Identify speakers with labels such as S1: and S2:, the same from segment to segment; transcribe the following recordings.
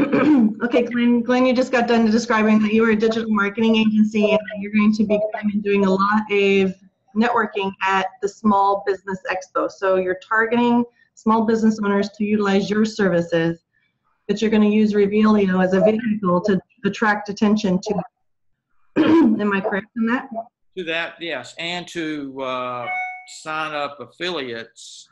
S1: okay, Glenn, Glenn, you just got done describing that you were a digital marketing agency and that you're going to be doing a lot of networking at the Small Business Expo. So you're targeting small business owners to utilize your services, but you're going to use Revealio as a vehicle to attract attention to. Am I correct in that?
S2: To that, yes, and to uh, sign up affiliates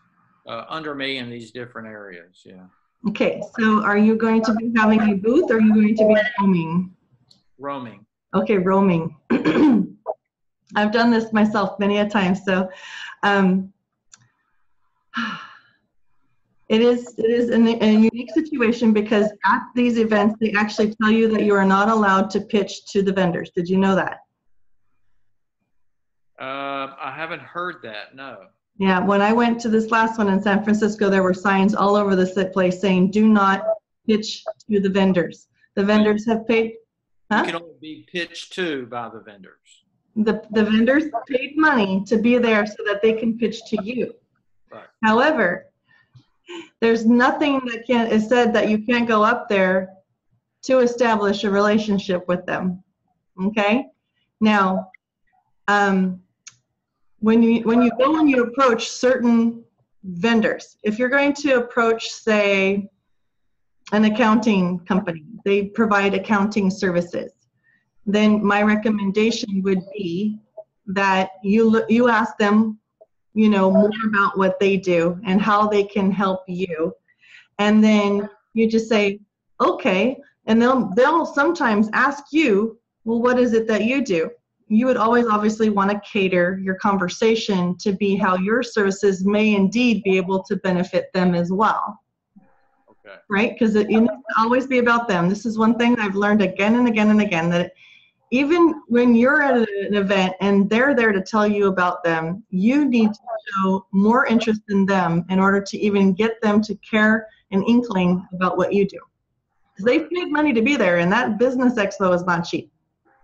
S2: uh, under me in these different areas. Yeah.
S1: Okay, so are you going to be having a booth or are you going to be roaming?
S2: Roaming.
S1: Okay, roaming. I've done this myself many a time, so um, it is it is an, a unique situation because at these events they actually tell you that you are not allowed to pitch to the vendors. Did you know that?
S2: Uh, I haven't heard that. No.
S1: Yeah, when I went to this last one in San Francisco, there were signs all over the place saying, "Do not pitch to the vendors." The vendors have paid.
S2: Huh? You can only be pitched to by the vendors.
S1: The the vendors paid money to be there so that they can pitch to you. Right. However, there's nothing that can is said that you can't go up there to establish a relationship with them. Okay. Now, um, when you when you go and you approach certain vendors if you're going to approach say an accounting company they provide accounting services then my recommendation would be that you you ask them you know more about what they do and how they can help you. And then you just say okay. And they'll they'll sometimes ask you well what is it that you do you would always obviously want to cater your conversation to be how your services may indeed be able to benefit them as well. Okay. Right? Because it, it needs to always be about them. This is one thing I've learned again and again and again that even when you're at an event and they're there to tell you about them, you need to show more interest in them in order to even get them to care an inkling about what you do. Because they've paid money to be there, and that business expo is not cheap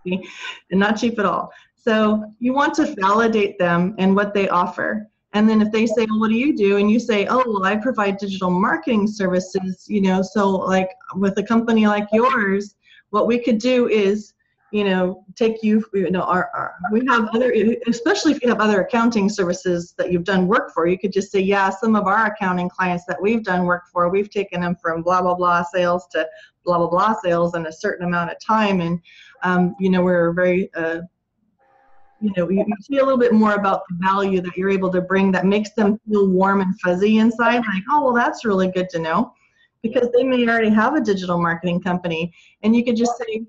S1: and not cheap at all. So you want to validate them and what they offer. And then if they say, well, what do you do? And you say, oh, well, I provide digital marketing services, you know, so like with a company like yours, what we could do is you know, take you, you know, our, our, we have other, especially if you have other accounting services that you've done work for, you could just say, yeah, some of our accounting clients that we've done work for, we've taken them from blah, blah, blah sales to blah, blah, blah sales in a certain amount of time. And, um, you know, we're very, uh, you know, you, you see a little bit more about the value that you're able to bring that makes them feel warm and fuzzy inside. Like, oh, well, that's really good to know because they may already have a digital marketing company. And you could just say,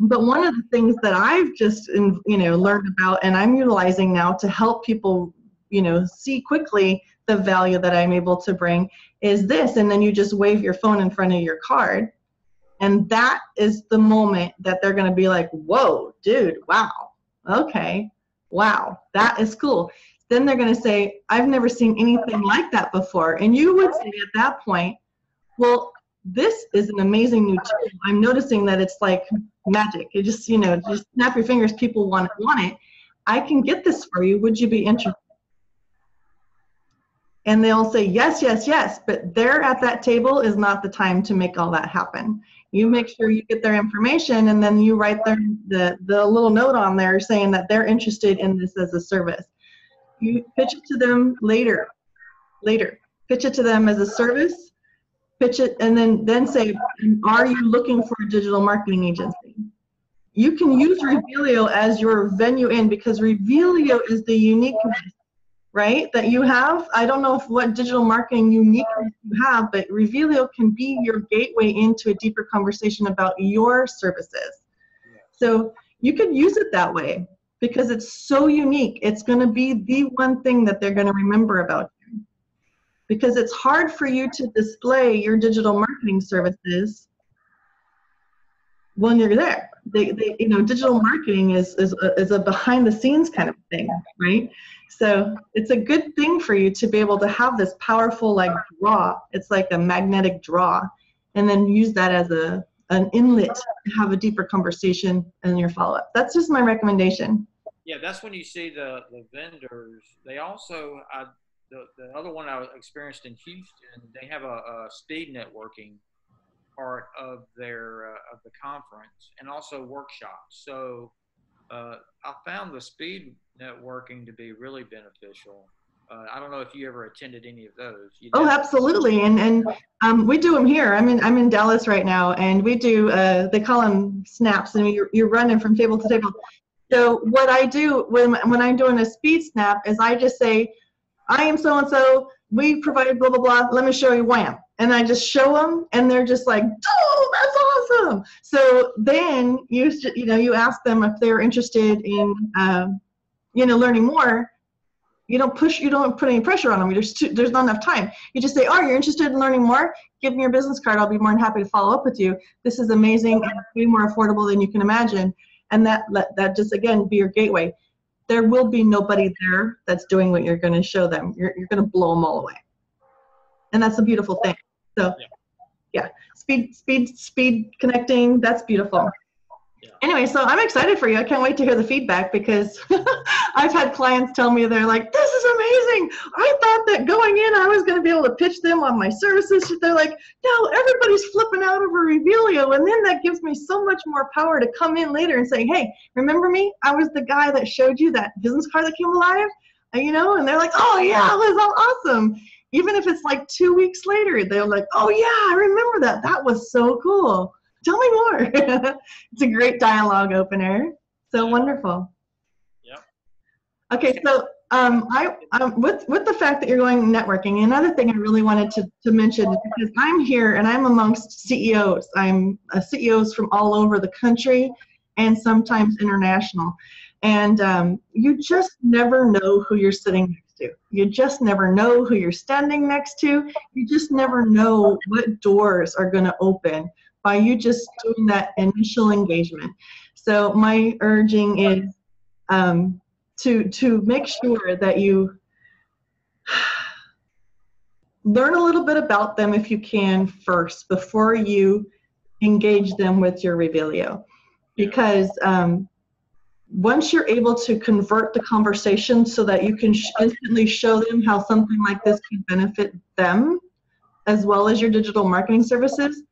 S1: but one of the things that I've just you know learned about and I'm utilizing now to help people you know see quickly the value that I'm able to bring is this and then you just wave your phone in front of your card and that is the moment that they're going to be like whoa dude wow okay wow that is cool. Then they're going to say i've never seen anything like that before. And you would say at that point well this is an amazing new tool. I'm noticing that it's like magic. It just, you know, just snap your fingers, people want it, want it. I can get this for you. Would you be interested? And they'll say yes, yes, yes, but there at that table is not the time to make all that happen. You make sure you get their information and then you write their the, the little note on there saying that they're interested in this as a service. You pitch it to them later. Later. Pitch it to them as a service pitch it and then then say are you looking for a digital marketing agency? You can use Revealio as your venue in because Revealio is the uniqueness right? That you have i don't know what digital marketing uniqueness you have but Revealio can be your gateway into a deeper conversation about your services. So you could use it that way because it's so unique. It's going to be the one thing that they're going to remember about because it's hard for you to display your digital marketing services when you're there. They, they, you know, digital marketing is, is, a, is a behind the scenes kind of thing, right? So it's a good thing for you to be able to have this powerful like draw. It's like a magnetic draw, and then use that as a an inlet to have a deeper conversation and your follow up. That's just my recommendation.
S2: Yeah, that's when you see the the vendors. They also, I the, the other one I experienced in Houston, they have a, a speed networking part of their uh, of the conference and also workshops. So uh, I found the speed networking to be really beneficial. Uh, I don't know if you ever attended any of those. You
S1: oh, absolutely, and and um, we do them here. I'm in I'm in Dallas right now, and we do. Uh, they call them snaps, and you're you're running from table to table. So what I do when when I'm doing a speed snap is I just say, I am so and so. We provide blah blah blah. Let me show you wham, and I just show them, and they're just like, oh, that's awesome. So then you you know you ask them if they're interested in um, you know learning more you don't push you don't put any pressure on them there's too, there's not enough time you just say oh you're interested in learning more give me your business card i'll be more than happy to follow up with you this is amazing and way more affordable than you can imagine and that let that just again be your gateway there will be nobody there that's doing what you're going to show them. You're, you're going to blow them all away. And that's a beautiful thing. So yeah. yeah. Speed speed speed connecting that's beautiful anyway, so I'm excited for you. I can't wait to hear the feedback because I've had clients tell me they're like, "This is amazing. I thought that going in, I was going to be able to pitch them on my services." They're like, "No, everybody's flipping out over Revealio, and then that gives me so much more power to come in later and say, "Hey, remember me? I was the guy that showed you that business card that came alive." Uh, you know, and they're like, "Oh yeah, it was all awesome." Even if it's like two weeks later, they're like, "Oh yeah, I remember that. That was so cool." Tell me more. it's a great dialogue opener. So wonderful.
S2: Yeah.
S1: Okay, so um, I um, with with the fact that you're going networking, another thing I really wanted to, to mention because I'm here and I'm amongst CEOs. I'm uh, CEOs from all over the country and sometimes international, and um, you just never know who you're sitting next to. You just never know who you're standing next to. You just never know what doors are going to open by you just doing that initial engagement. So my urging is um, to to make sure that you learn a little bit about them if you can first before you engage them with your Revealio, because um, once you're able to convert the conversation so that you can sh- instantly show them how something like this can benefit them as well as your digital marketing services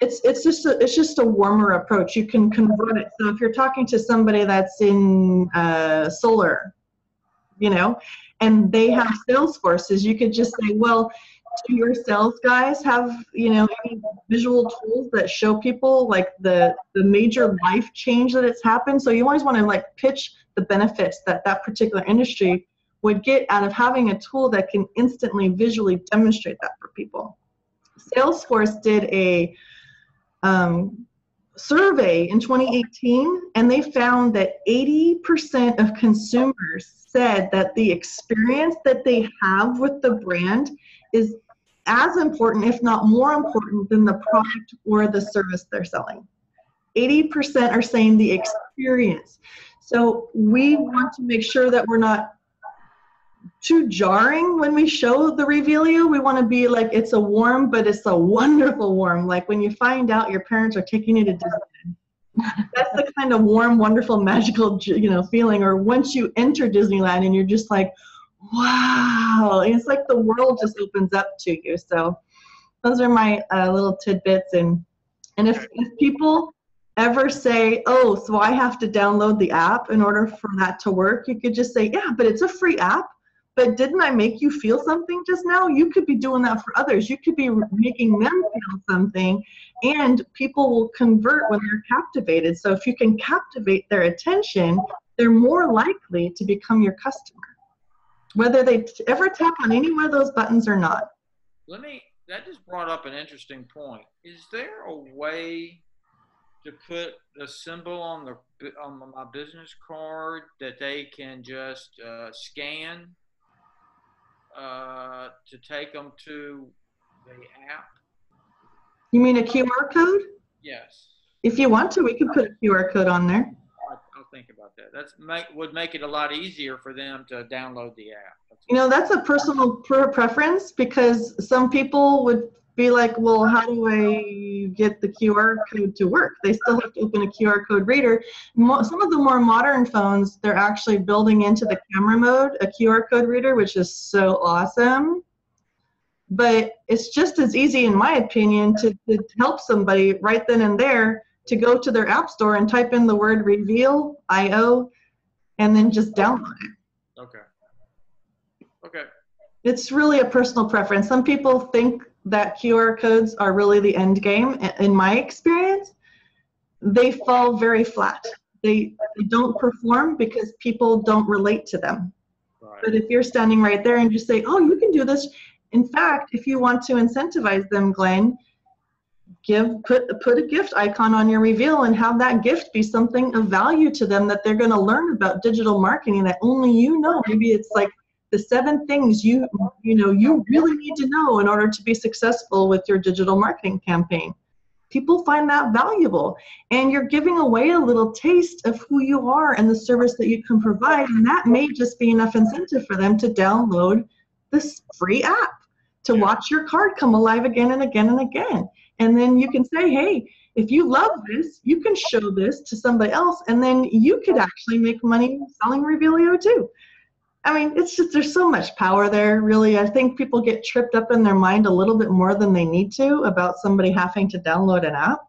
S1: it's it's just a, it's just a warmer approach. You can convert it. So if you're talking to somebody that's in uh, solar, you know, and they have sales forces, you could just say, well, do your sales guys have you know visual tools that show people like the the major life change that it's happened? So you always want to like pitch the benefits that that particular industry would get out of having a tool that can instantly visually demonstrate that for people. Salesforce did a um, survey in 2018, and they found that 80% of consumers said that the experience that they have with the brand is as important, if not more important, than the product or the service they're selling. 80% are saying the experience. So we want to make sure that we're not too jarring when we show the Revealio. We want to be like it's a warm, but it's a wonderful warm. Like when you find out your parents are taking you to Disneyland. That's the kind of warm, wonderful, magical, you know, feeling. Or once you enter Disneyland and you're just like, wow, it's like the world just opens up to you. So those are my uh, little tidbits. And and if, if people ever say, oh, so I have to download the app in order for that to work, you could just say, yeah, but it's a free app but didn't I make you feel something just now? You could be doing that for others. You could be making them feel something, and people will convert when they're captivated. So if you can captivate their attention, they're more likely to become your customer, whether they ever tap on any one of those buttons or not.
S2: Let me, that just brought up an interesting point. Is there a way to put a symbol on the on my business card that they can just uh, scan to take them to the app?
S1: You mean a QR code?
S2: Yes.
S1: If you want to, we can put a QR code on there.
S2: I'll think about that. That's make would make it a lot easier for them to download the app.
S1: That's you know, that's a personal preference because some people would be like, well, how do I get the QR code to work? They still have to open a QR code reader. Some of the more modern phones, they're actually building into the camera mode a QR code reader, which is so awesome. But it's just as easy, in my opinion, to, to help somebody right then and there to go to their app store and type in the word reveal io and then just download it
S2: Okay. Okay.
S1: it's really a personal preference some people think that qr codes are really the end game in my experience they fall very flat they, they don't perform because people don't relate to them
S2: Right.
S1: but if you're standing right there and just say, oh, you can do this. In fact, if you want to incentivize them, Glenn, give put put a gift icon on your reveal and have that gift be something of value to them that they're going to learn about digital marketing that only you know. Maybe it's like the seven things you you know you really need to know in order to be successful with your digital marketing campaign. People find that valuable and you're giving away a little taste of who you are and the service that you can provide and that may just be enough incentive for them to download this free app to
S2: Yeah.
S1: watch your card come alive again and again and again and then you can say hey if you love this you can show this to somebody else and then you could actually make money selling revealio too i mean it's just there's so much power there really i think people get tripped up in their mind a little bit more than they need to about somebody having to download an app.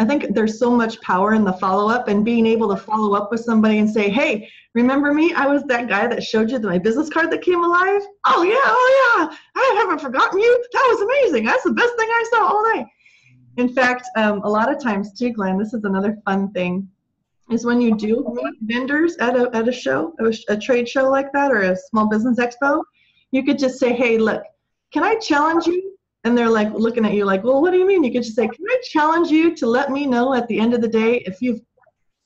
S1: I think there's so much power in the follow up and being able to follow up with somebody and say, hey, remember me? I was that guy that showed you my business card that came alive. Oh, yeah, oh, yeah. I haven't forgotten you. That was amazing. That's the best thing I saw all day. In fact, um, a lot of times, too, Glenn, this is another fun thing, is when you do meet vendors at a, at a show, a, a trade show like that, or a small business expo, you could just say, hey, look, can I challenge you? And they're like looking at you like, well, what do you mean? You could just say, can I challenge you to let me know at the end of the day if you've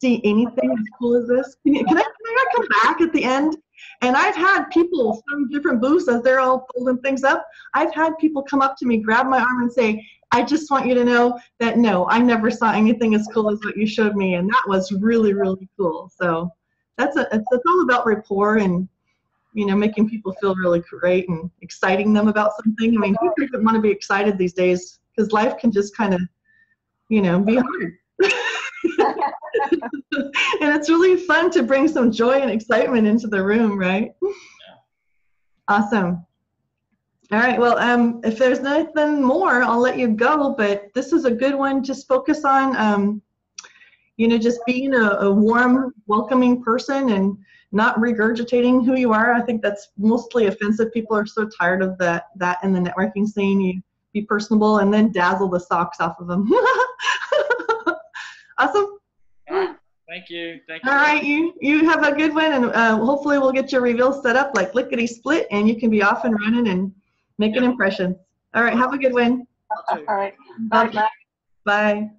S1: seen anything as cool as this? Can, you, can, I, can I come back at the end? And I've had people from different booths as they're all folding things up. I've had people come up to me, grab my arm, and say, I just want you to know that no, I never saw anything as cool as what you showed me. And that was really, really cool. So that's a, it's, it's all about rapport and you know, making people feel really great and exciting them about something. I mean, who doesn't want to be excited these days? Because life can just kind of, you know, be hard. and it's really fun to bring some joy and excitement into the room, right? Awesome. All right. Well, um, if there's nothing more, I'll let you go. But this is a good one. Just focus on, um, you know, just being a, a warm, welcoming person and not regurgitating who you are. I think that's mostly offensive. People are so tired of that that in the networking scene. You be personable and then dazzle the socks off of them. awesome.
S2: All right. Thank you. Thank you.
S1: All right, you you have a good one, and uh, hopefully we'll get your reveal set up like lickety split, and you can be off and running and making
S2: Yeah.
S1: impressions. All right, have a good one.
S2: You too.
S3: All right. Bye.
S1: Bye.